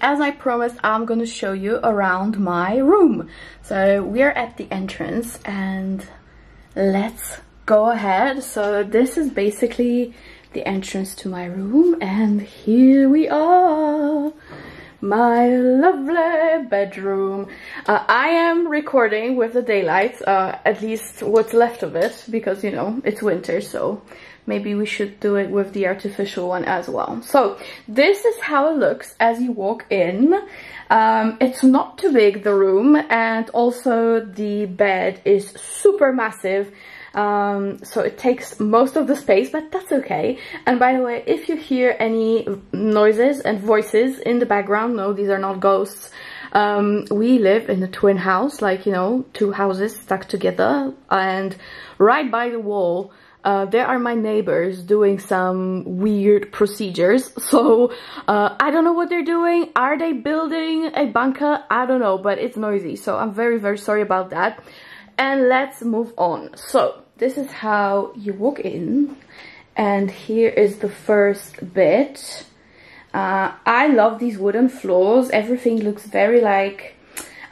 As I promised, I'm gonna show you around my room. So, we're at the entrance and let's go ahead. So, this is basically the entrance to my room and here we are! My lovely bedroom. Uh, I am recording with the daylight, uh, at least what's left of it, because, you know, it's winter, so maybe we should do it with the artificial one as well. So this is how it looks as you walk in. Um, it's not too big, the room, and also the bed is super massive. Um, so it takes most of the space, but that's okay. And by the way, if you hear any noises and voices in the background, no, these are not ghosts. Um, we live in a twin house, like, you know, two houses stuck together. And right by the wall, uh, there are my neighbors doing some weird procedures. So uh, I don't know what they're doing. Are they building a bunker? I don't know, but it's noisy. So I'm very, very sorry about that. And let's move on. So this is how you walk in. And here is the first bit. Uh, I love these wooden floors. Everything looks very like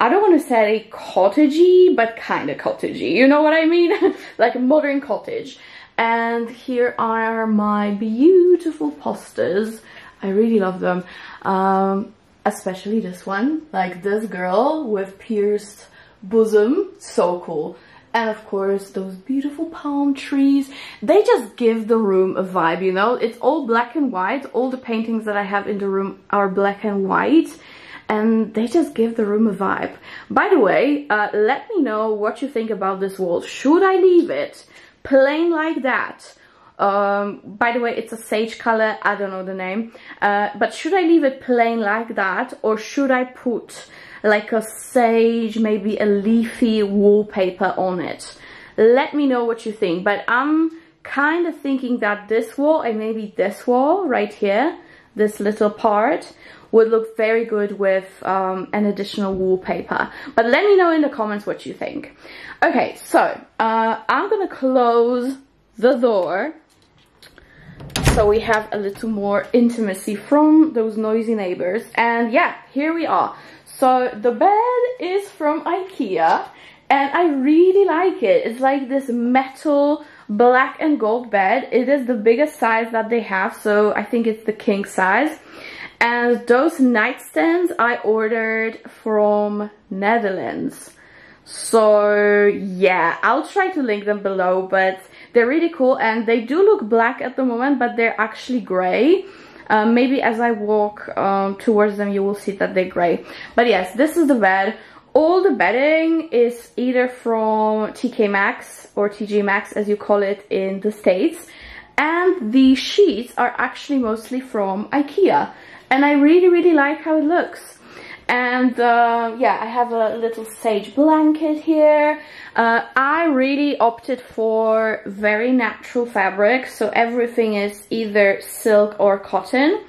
I don't want to say cottagey, but kind of cottagey. You know what I mean? like a modern cottage. And here are my beautiful posters. I really love them. Um, especially this one, like this girl with pierced bosom. So cool. And of course, those beautiful palm trees. They just give the room a vibe, you know? It's all black and white. All the paintings that I have in the room are black and white and they just give the room a vibe. By the way, uh, let me know what you think about this wall. Should I leave it plain like that? Um, by the way, it's a sage color, I don't know the name. Uh, but should I leave it plain like that or should I put like a sage, maybe a leafy wallpaper on it? Let me know what you think. But I'm kind of thinking that this wall and maybe this wall right here, this little part, would look very good with um, an additional wallpaper. But let me know in the comments what you think. Okay, so uh, I'm gonna close the door so we have a little more intimacy from those noisy neighbors. And yeah, here we are. So the bed is from Ikea and I really like it. It's like this metal black and gold bed. It is the biggest size that they have, so I think it's the king size. And those nightstands I ordered from Netherlands. So yeah, I'll try to link them below, but they're really cool and they do look black at the moment, but they're actually gray. Um, maybe as I walk um, towards them, you will see that they're gray. But yes, this is the bed. All the bedding is either from TK Maxx or TJ Maxx as you call it in the States. And the sheets are actually mostly from Ikea. And I really, really like how it looks. And uh, yeah, I have a little sage blanket here. Uh, I really opted for very natural fabric. So everything is either silk or cotton.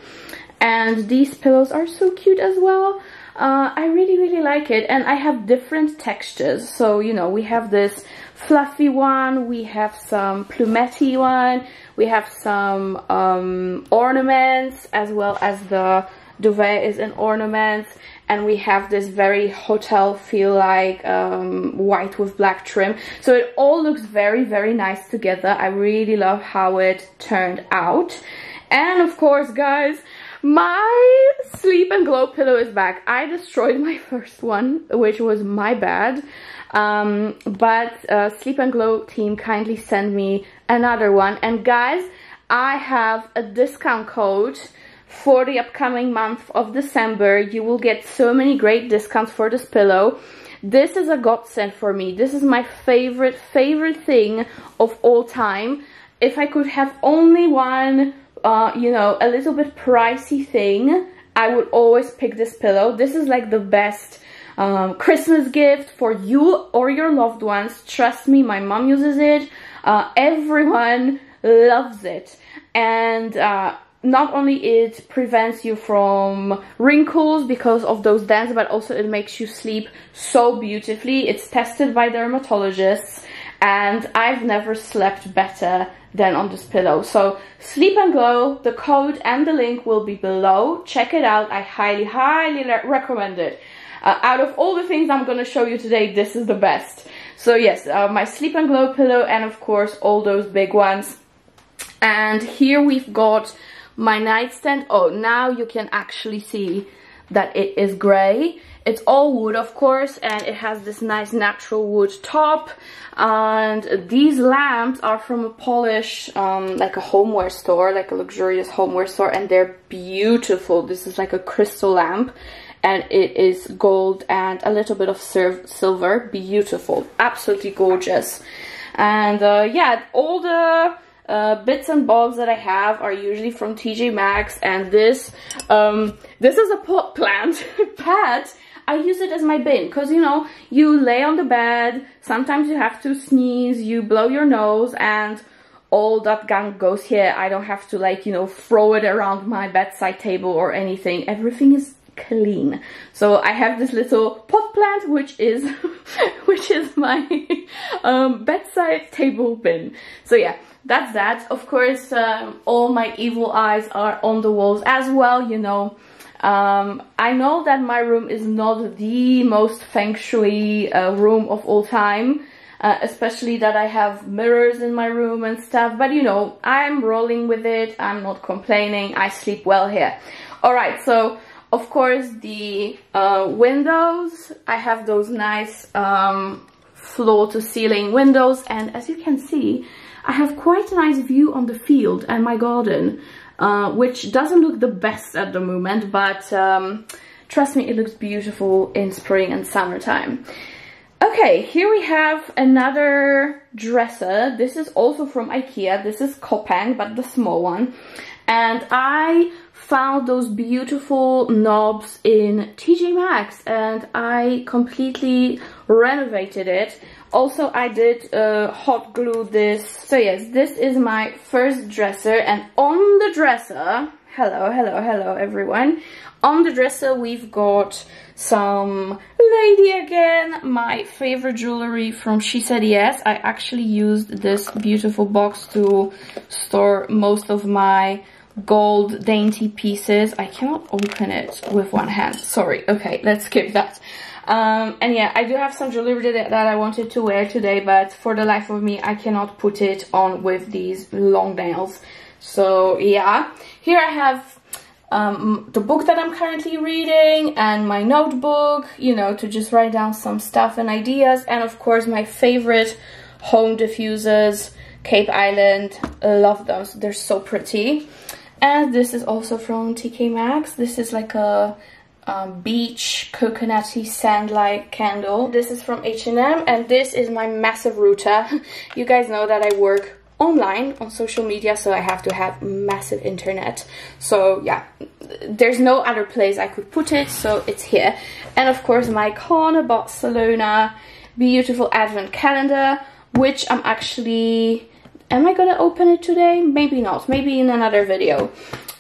And these pillows are so cute as well. Uh, I really, really like it. And I have different textures. So, you know, we have this fluffy one. We have some plumetti one. We have some um, ornaments as well as the duvet is an ornament and we have this very hotel feel like um, white with black trim so it all looks very very nice together I really love how it turned out and of course guys my sleep and glow pillow is back I destroyed my first one which was my bad um, but uh, sleep and glow team kindly sent me another one and guys I have a discount code for the upcoming month of December. You will get so many great discounts for this pillow. This is a godsend for me. This is my favorite, favorite thing of all time. If I could have only one, uh, you know, a little bit pricey thing, I would always pick this pillow. This is like the best um, Christmas gift for you or your loved ones. Trust me, my mom uses it. Uh, everyone loves it. And uh, not only it prevents you from wrinkles because of those dents, but also it makes you sleep so beautifully. It's tested by dermatologists and I've never slept better than on this pillow. So Sleep and Glow, the code and the link will be below. Check it out. I highly, highly recommend it. Uh, out of all the things I'm gonna show you today, this is the best. So yes, uh, my Sleep and Glow pillow and of course all those big ones. And here we've got my nightstand. Oh, now you can actually see that it is grey. It's all wood, of course, and it has this nice natural wood top. And these lamps are from a Polish, um, like a homeware store, like a luxurious homeware store, and they're beautiful. This is like a crystal lamp and it is gold and a little bit of silver beautiful absolutely gorgeous and uh, yeah all the uh, bits and bobs that I have are usually from TJ Maxx and this um, this is a pot plant pad I use it as my bin because you know you lay on the bed sometimes you have to sneeze you blow your nose and all that gunk goes here I don't have to like you know throw it around my bedside table or anything everything is clean. So I have this little pot plant, which is which is my um, bedside table bin. So yeah, that's that. Of course, um, all my evil eyes are on the walls as well, you know. Um, I know that my room is not the most feng shui uh, room of all time. Uh, especially that I have mirrors in my room and stuff. But you know, I'm rolling with it. I'm not complaining. I sleep well here. Alright, so of course, the uh, windows, I have those nice um, floor-to-ceiling windows and as you can see, I have quite a nice view on the field and my garden, uh, which doesn't look the best at the moment, but um, trust me, it looks beautiful in spring and summertime. Okay, here we have another dresser. This is also from Ikea. This is Koppang, but the small one. And I found those beautiful knobs in TJ Maxx and I completely renovated it. Also, I did uh, hot glue this. So yes, this is my first dresser and on the dresser, hello, hello, hello everyone. On the dresser we've got some lady again, my favorite jewelry from She Said Yes. I actually used this beautiful box to store most of my gold dainty pieces. I cannot open it with one hand. Sorry. Okay, let's skip that. Um, and yeah, I do have some jewelry that, that I wanted to wear today, but for the life of me, I cannot put it on with these long nails. So yeah, here I have um, the book that I'm currently reading and my notebook, you know, to just write down some stuff and ideas. And of course, my favorite home diffusers, Cape Island. love those. They're so pretty. And this is also from TK Maxx. This is like a um, beach coconutty sand-like candle. This is from H&M and this is my massive router. you guys know that I work online on social media so I have to have massive internet. So yeah, there's no other place I could put it so it's here. And of course my Corner Barcelona beautiful advent calendar which I'm actually Am I gonna open it today? Maybe not, maybe in another video.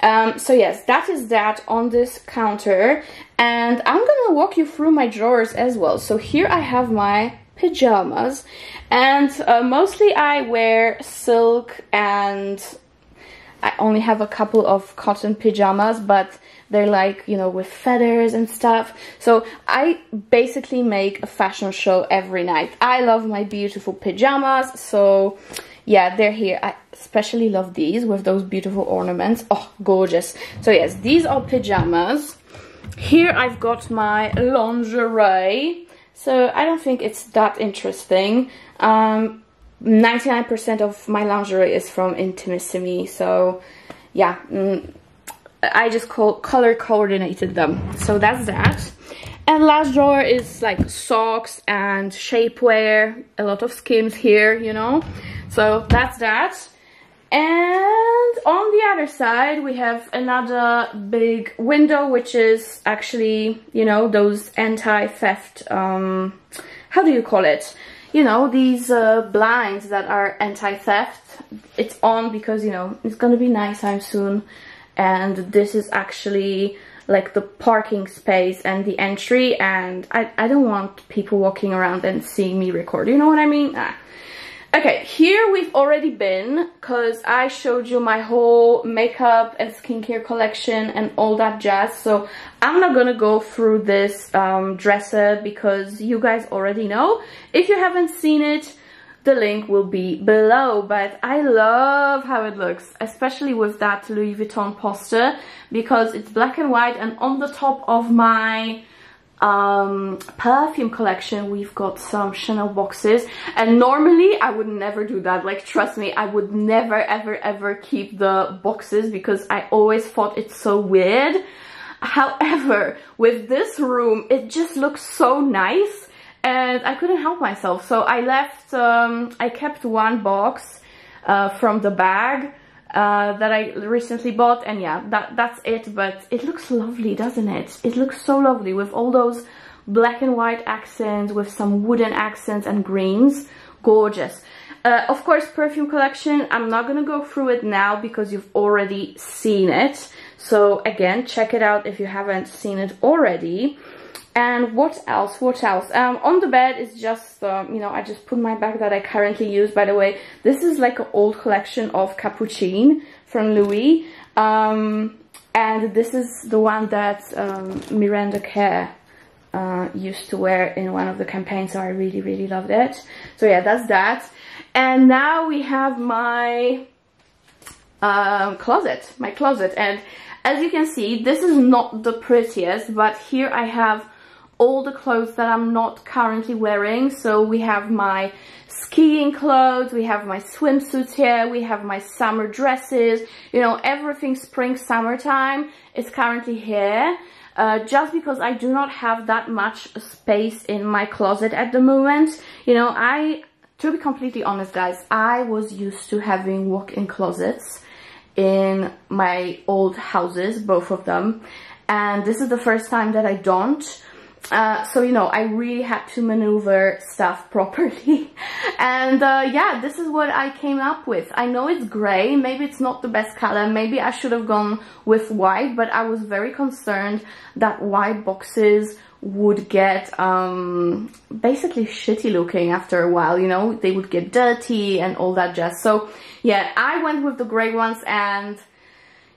Um, so yes, that is that on this counter. And I'm gonna walk you through my drawers as well. So here I have my pajamas. And uh, mostly I wear silk and I only have a couple of cotton pajamas, but they're like, you know, with feathers and stuff. So I basically make a fashion show every night. I love my beautiful pajamas, so yeah they're here. I especially love these with those beautiful ornaments. Oh gorgeous. So yes these are pajamas. Here i've got my lingerie. So i don't think it's that interesting. Um 99% of my lingerie is from Intimissimi, so yeah, mm, I just color coordinated them. So that's that. And last drawer is like socks and shapewear, a lot of skims here, you know. So that's that. And on the other side, we have another big window, which is actually, you know, those anti-theft, um, how do you call it? You know, these uh, blinds that are anti-theft. It's on because, you know, it's gonna be nighttime soon. And this is actually like the parking space and the entry and I, I don't want people walking around and seeing me record, you know what I mean? Ah. Okay, here we've already been because I showed you my whole makeup and skincare collection and all that jazz. So I'm not gonna go through this um, dresser because you guys already know. If you haven't seen it, the link will be below but I love how it looks especially with that Louis Vuitton poster because it's black and white and on the top of my um, perfume collection we've got some Chanel boxes. And normally I would never do that. Like trust me I would never ever ever keep the boxes because I always thought it's so weird. However with this room it just looks so nice and I couldn't help myself. So I left, um, I kept one box uh, from the bag uh, that I recently bought and yeah, that, that's it. But it looks lovely, doesn't it? It looks so lovely with all those black and white accents with some wooden accents and greens. Gorgeous. Uh, of course, perfume collection, I'm not gonna go through it now because you've already seen it. So again, check it out if you haven't seen it already. And what else? What else? Um, on the bed is just, um, you know, I just put my bag that I currently use. By the way, this is like an old collection of Capucine from Louis. Um, and this is the one that um, Miranda Kerr uh, used to wear in one of the campaigns. So I really, really loved it. So yeah, that's that. And now we have my um, closet, my closet. And as you can see, this is not the prettiest, but here I have all the clothes that I'm not currently wearing. So we have my skiing clothes, we have my swimsuits here, we have my summer dresses, you know, everything spring, summertime is currently here. Uh, just because I do not have that much space in my closet at the moment. You know, I, to be completely honest guys, I was used to having walk-in closets in my old houses, both of them. And this is the first time that I don't. Uh, so, you know, I really had to maneuver stuff properly. and uh, yeah, this is what I came up with. I know it's gray, maybe it's not the best color, maybe I should have gone with white, but I was very concerned that white boxes would get um, basically shitty looking after a while, you know, they would get dirty and all that jazz. So yeah, I went with the gray ones and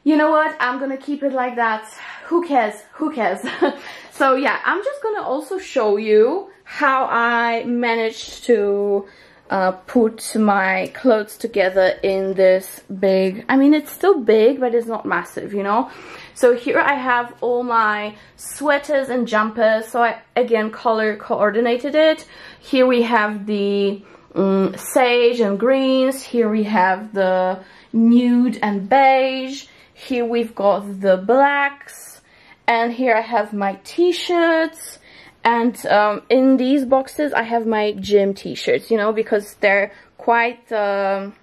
you know what, I'm gonna keep it like that. Who cares? Who cares? So yeah, I'm just gonna also show you how I managed to uh, put my clothes together in this big, I mean it's still big but it's not massive, you know. So here I have all my sweaters and jumpers, so I again color coordinated it. Here we have the um, sage and greens, here we have the nude and beige, here we've got the blacks, and here I have my t-shirts and um, in these boxes I have my gym t-shirts you know because they're quite um,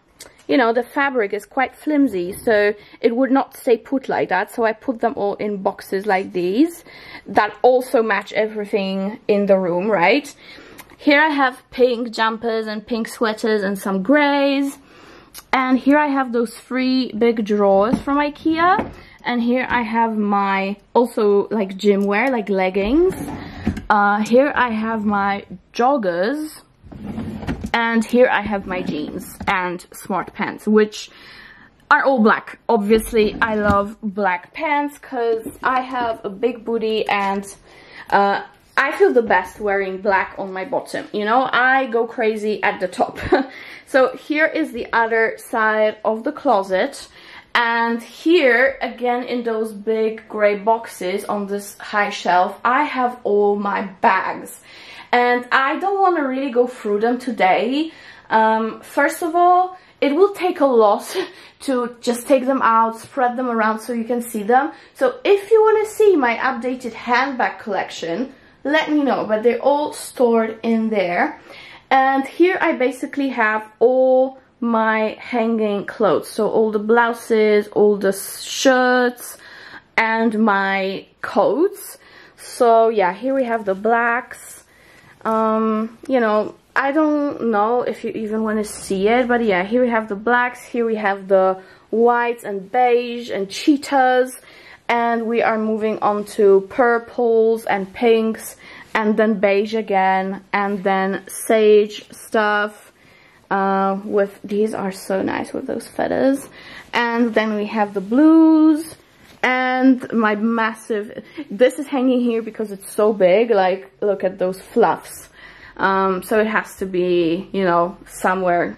you know the fabric is quite flimsy so it would not stay put like that so I put them all in boxes like these that also match everything in the room right? Here I have pink jumpers and pink sweaters and some grays and here I have those three big drawers from Ikea. And here I have my also like gym wear like leggings. Uh, here I have my joggers. And here I have my jeans and smart pants which are all black. Obviously I love black pants because I have a big booty and uh, I feel the best wearing black on my bottom you know I go crazy at the top so here is the other side of the closet and here, again, in those big gray boxes on this high shelf, I have all my bags. And I don't want to really go through them today. Um, first of all, it will take a lot to just take them out, spread them around so you can see them. So if you want to see my updated handbag collection, let me know. But they're all stored in there. And here I basically have all my hanging clothes. So all the blouses, all the shirts, and my coats. So yeah, here we have the blacks. Um, you know, I don't know if you even want to see it, but yeah, here we have the blacks, here we have the whites and beige and cheetahs, and we are moving on to purples and pinks, and then beige again, and then sage stuff, uh, with, these are so nice with those feathers, and then we have the blues, and my massive, this is hanging here because it's so big, like, look at those fluffs. Um, so it has to be, you know, somewhere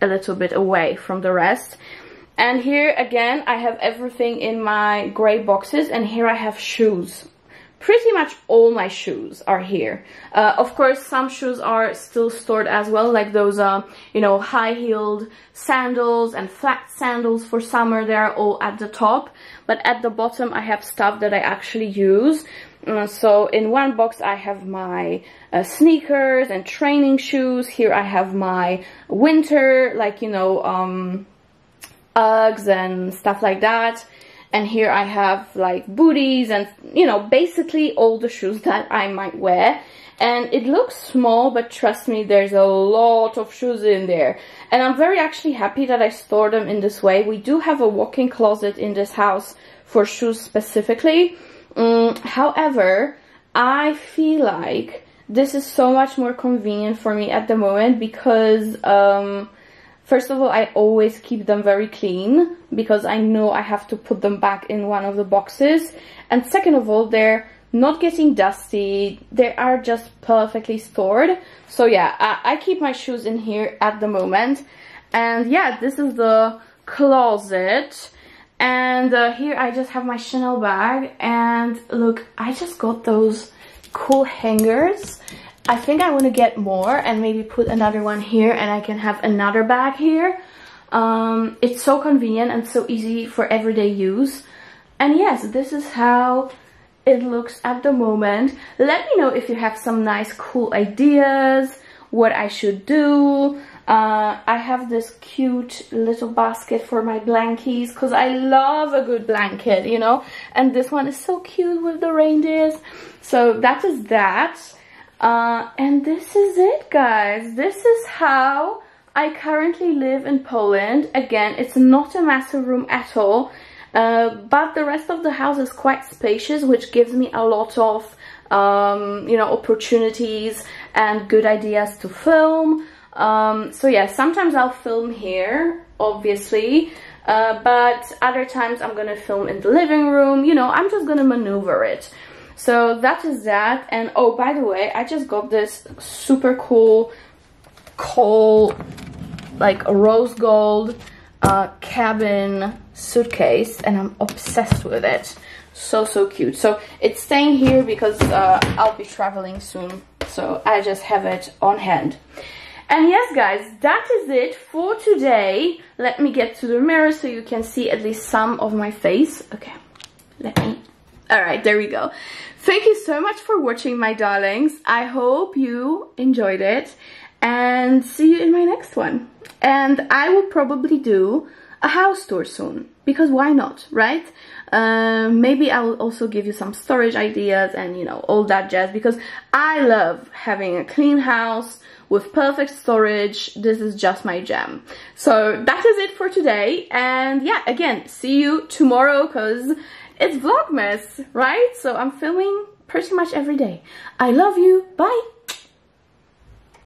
a little bit away from the rest. And here again, I have everything in my gray boxes and here I have shoes pretty much all my shoes are here. Uh, of course, some shoes are still stored as well, like those, uh, you know, high-heeled sandals and flat sandals for summer. They're all at the top, but at the bottom I have stuff that I actually use. Uh, so in one box I have my uh, sneakers and training shoes. Here I have my winter, like, you know, um, Uggs and stuff like that. And here I have like booties and you know basically all the shoes that I might wear. And it looks small but trust me there's a lot of shoes in there. And I'm very actually happy that I store them in this way. We do have a walk-in closet in this house for shoes specifically. Um, however I feel like this is so much more convenient for me at the moment because um, First of all, I always keep them very clean because I know I have to put them back in one of the boxes. And second of all, they're not getting dusty. They are just perfectly stored. So yeah, I, I keep my shoes in here at the moment. And yeah, this is the closet. And uh, here I just have my Chanel bag. And look, I just got those cool hangers I think I want to get more and maybe put another one here and I can have another bag here. Um, it's so convenient and so easy for everyday use. And yes, this is how it looks at the moment. Let me know if you have some nice cool ideas, what I should do. Uh, I have this cute little basket for my blankies because I love a good blanket, you know. And this one is so cute with the reindeers. So that is that. Uh, and this is it, guys. This is how I currently live in Poland. Again, it's not a massive room at all, uh, but the rest of the house is quite spacious, which gives me a lot of, um, you know, opportunities and good ideas to film. Um, so yeah, sometimes I'll film here, obviously, uh, but other times I'm gonna film in the living room. You know, I'm just gonna maneuver it. So that is that. And oh, by the way, I just got this super cool coal, like rose gold uh, cabin suitcase and I'm obsessed with it. So, so cute. So it's staying here because uh, I'll be traveling soon. So I just have it on hand. And yes, guys, that is it for today. Let me get to the mirror so you can see at least some of my face. Okay, let me all right, there we go. Thank you so much for watching, my darlings. I hope you enjoyed it and see you in my next one. And I will probably do a house tour soon because why not, right? Um, maybe I will also give you some storage ideas and you know all that jazz because I love having a clean house with perfect storage. This is just my jam. So that is it for today and yeah again see you tomorrow because it's Vlogmas, right? So I'm filming pretty much every day. I love you. Bye.